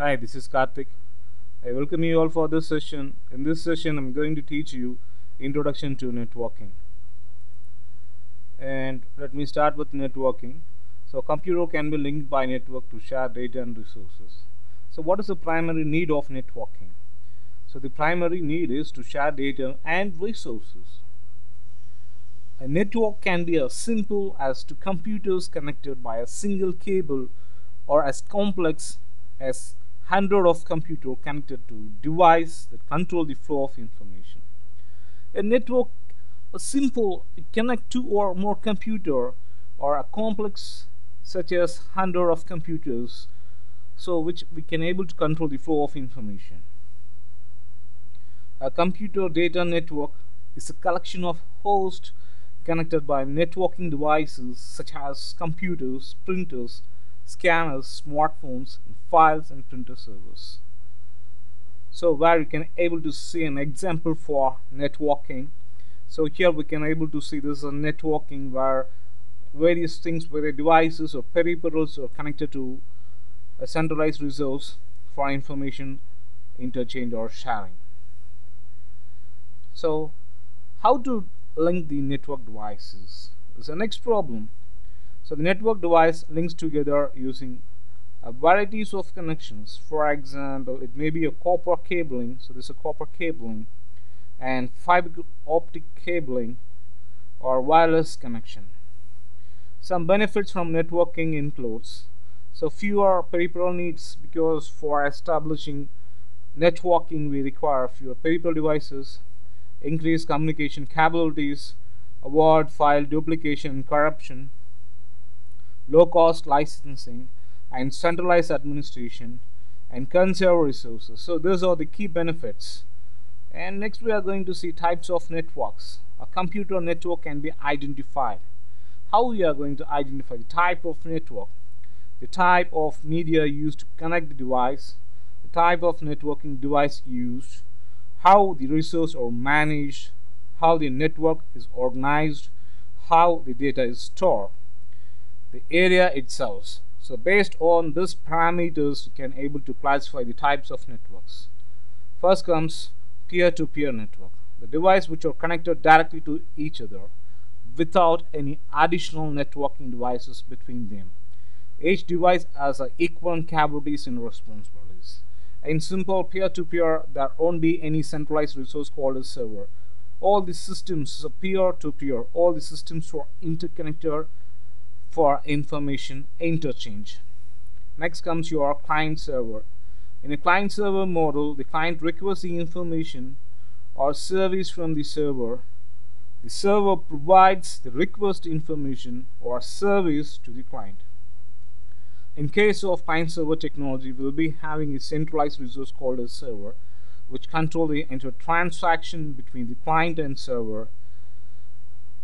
Hi, this is Karthik. I welcome you all for this session. In this session, I'm going to teach you Introduction to Networking. And let me start with networking. So, computer can be linked by network to share data and resources. So, what is the primary need of networking? So, the primary need is to share data and resources. A network can be as simple as two computers connected by a single cable or as complex as hundred of computer connected to device that control the flow of information. A network a simple connect two or more computer or a complex such as hundred of computers so which we can able to control the flow of information. A computer data network is a collection of hosts connected by networking devices such as computers, printers, scanners, smartphones, and files and printer servers. So where you can able to see an example for networking. So here we can able to see this is a networking where various things, various devices or peripherals are connected to a centralized resource for information interchange or sharing. So how to link the network devices is the next problem so the network device links together using a varieties of connections. For example it may be a copper cabling so this is a copper cabling and fiber optic cabling or wireless connection. Some benefits from networking includes so fewer peripheral needs because for establishing networking we require fewer peripheral devices increase communication capabilities, avoid file duplication and corruption, low cost licensing, and centralized administration, and conserve resources. So those are the key benefits. And next we are going to see types of networks. A computer network can be identified. How we are going to identify the type of network, the type of media used to connect the device, the type of networking device used, how the resources are managed, how the network is organized, how the data is stored, the area itself. So based on these parameters, you can able to classify the types of networks. First comes peer-to-peer -peer network, the device which are connected directly to each other without any additional networking devices between them. Each device has equal capabilities and responsibilities in simple peer-to-peer -peer, there won't be any centralized resource called a server all the systems are peer-to-peer -peer, all the systems are interconnected for information interchange. Next comes your client server. In a client server model the client requests the information or service from the server. The server provides the request information or service to the client. In case of client server technology, we'll be having a centralized resource called a server, which control the inter transaction between the client and server,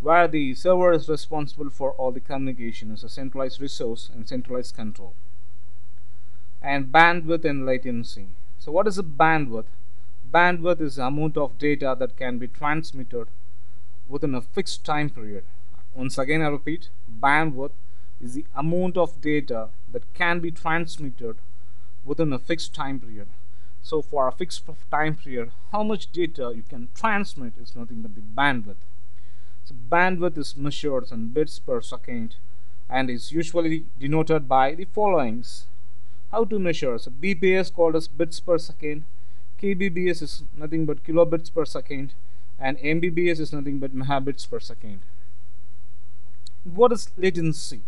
where the server is responsible for all the communication as a centralized resource and centralized control. And bandwidth and latency. So what is a bandwidth? Bandwidth is the amount of data that can be transmitted within a fixed time period. Once again I repeat, bandwidth is the amount of data that can be transmitted within a fixed time period. So for a fixed time period, how much data you can transmit is nothing but the bandwidth. So bandwidth is measured in bits per second and is usually denoted by the followings. How to measure? So BPS called as bits per second, KBPS is nothing but kilobits per second, and MBPS is nothing but megabits per second. What is latency?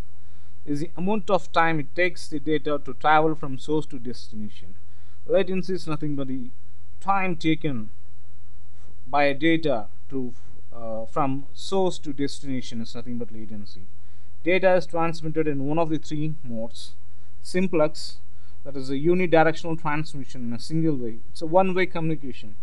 is the amount of time it takes the data to travel from source to destination. Latency is nothing but the time taken by data to uh, from source to destination is nothing but latency. Data is transmitted in one of the three modes. Simplex, that is a unidirectional transmission in a single way. It's a one-way communication.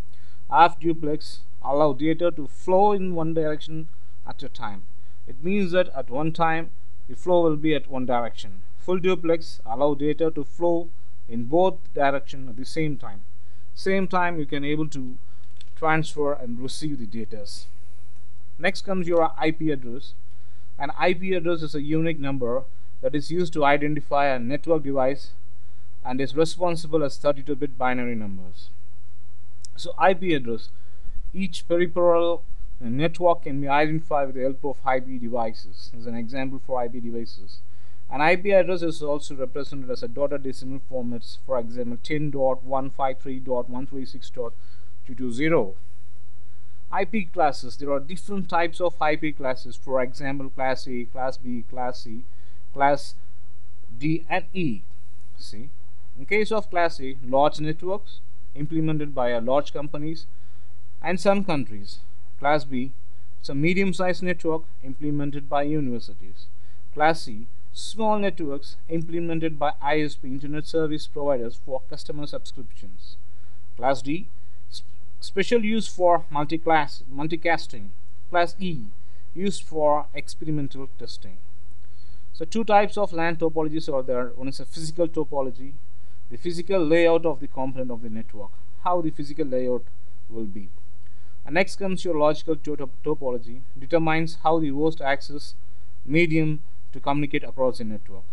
Half duplex allow data to flow in one direction at a time. It means that at one time the flow will be at one direction. Full duplex allow data to flow in both direction at the same time. Same time you can able to transfer and receive the data. Next comes your IP address. An IP address is a unique number that is used to identify a network device and is responsible as 32-bit binary numbers. So IP address. Each peripheral network can be identified with the help of IP devices. As an example for IP devices. An IP address is also represented as a dotted decimal format, for example 10.153.136.220. IP classes. There are different types of IP classes. For example, class A, class B, class C, class D and E. See, in case of class A, large networks implemented by large companies and some countries. Class B, it's a medium-sized network implemented by universities. Class C, small networks implemented by ISP internet service providers for customer subscriptions. Class D, special use for multi-class multicasting class E used for experimental testing. So two types of LAN topologies are there. One is a physical topology the physical layout of the component of the network how the physical layout will be. And next comes your logical to topology determines how the host access medium to communicate across the network.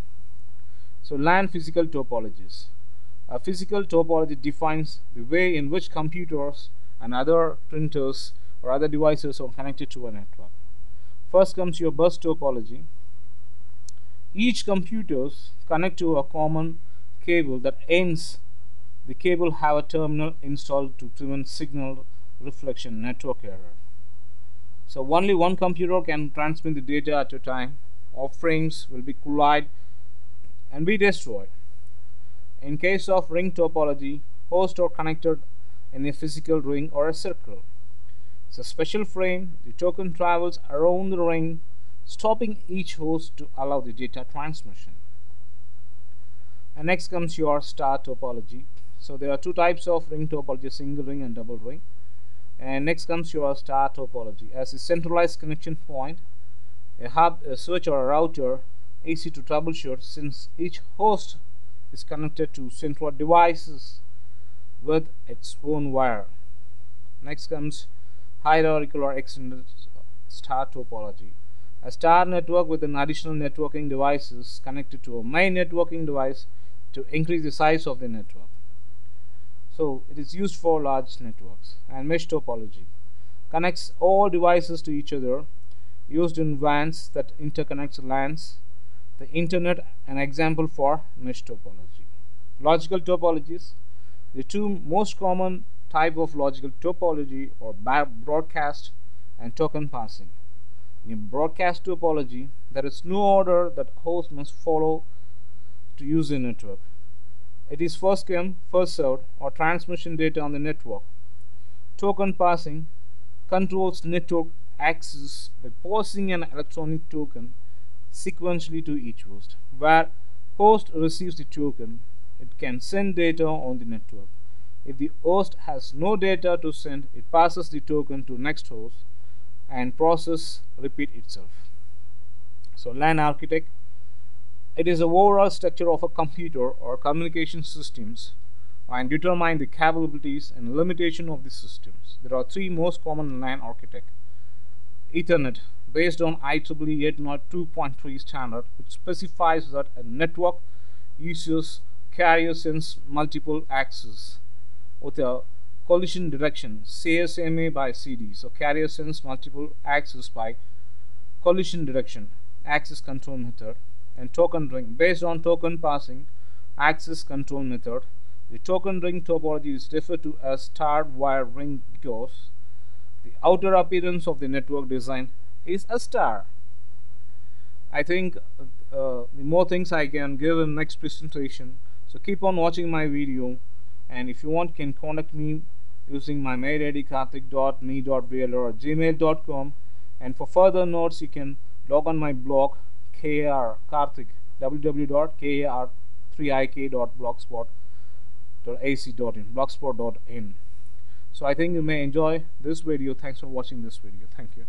So LAN physical topologies. A physical topology defines the way in which computers and other printers or other devices are connected to a network. First comes your bus topology. Each computers connect to a common cable that ends the cable have a terminal installed to prevent signal reflection network error. So only one computer can transmit the data at a time or frames will be collide and be destroyed. In case of ring topology, hosts are connected in a physical ring or a circle. It's a special frame. The token travels around the ring, stopping each host to allow the data transmission. And next comes your star topology. So there are two types of ring topology, single ring and double ring. And next comes your star topology. As a centralized connection point, a hub, a switch or a router easy to troubleshoot since each host is connected to central devices with its own wire. Next comes hierarchical or extended star topology. A star network with an additional networking devices connected to a main networking device to increase the size of the network. So it is used for large networks. And mesh topology connects all devices to each other used in WANs that interconnects LANs. The internet an example for mesh topology. Logical topologies the two most common type of logical topology are broadcast and token passing. In broadcast topology, there is no order that host must follow to use the network. It is first come, first served or transmission data on the network. Token passing controls network access by passing an electronic token sequentially to each host, where host receives the token it can send data on the network. If the host has no data to send, it passes the token to next host and process repeat itself. So LAN architect, it is the overall structure of a computer or communication systems and determine the capabilities and limitation of the systems. There are three most common LAN architect. Ethernet based on IEEE 802.3 standard which specifies that a network uses carrier sense multiple access with a collision detection CSMA by CD. So carrier sense multiple access by collision detection access control method and token ring based on token passing access control method. The token ring topology is referred to as star wired ring because the outer appearance of the network design is a star. I think uh, the more things I can give in next presentation so keep on watching my video. And if you want can contact me using my mail id karthik.me.vlr gmail.com and for further notes you can log on my blog kar karthik www.kar3ik.blogspot.ac.in blogspot.in so I think you may enjoy this video. Thanks for watching this video. Thank you